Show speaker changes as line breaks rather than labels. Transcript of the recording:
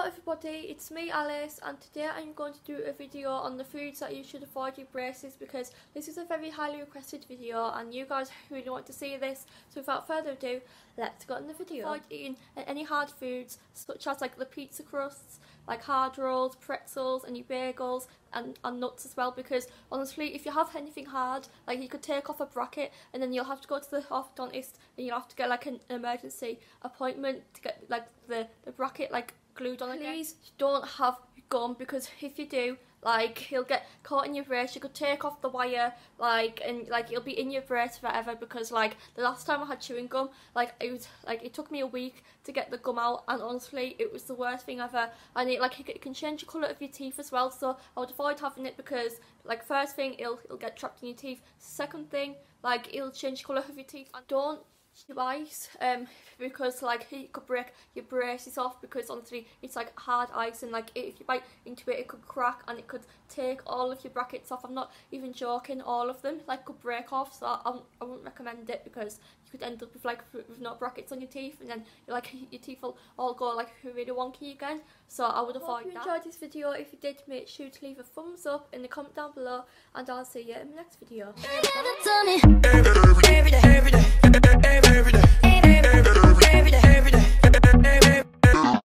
Hello everybody, it's me Alice and today I'm going to do a video on the foods that you should avoid your braces because this is a very highly requested video and you guys really want to see this so without further ado let's go on the video. Avoid eating any hard foods such as like the pizza crusts, like hard rolls, pretzels, and any bagels and, and nuts as well because honestly if you have anything hard like you could take off a bracket and then you'll have to go to the orthodontist and you'll have to get like an emergency appointment to get like the, the bracket like glued on again. Please don't have gum because if you do, like he'll get caught in your brace. You could take off the wire, like and like it'll be in your brace forever because like the last time I had chewing gum, like it was like it took me a week to get the gum out, and honestly it was the worst thing ever. And it like it can change the colour of your teeth as well, so I would avoid having it because like first thing it'll it'll get trapped in your teeth. Second thing, like it'll change the colour of your teeth. And don't ice um because like it could break your braces off because honestly it's like hard ice and like if you bite into it it could crack and it could take all of your brackets off. I'm not even joking all of them like could break off so I, I wouldn't recommend it because you could end up with like with no brackets on your teeth and then like your teeth will all go like really wonky again. So I would avoid Hope you that. enjoyed this video. If you did make sure to leave a thumbs up in the comment down below and I'll see you in the next video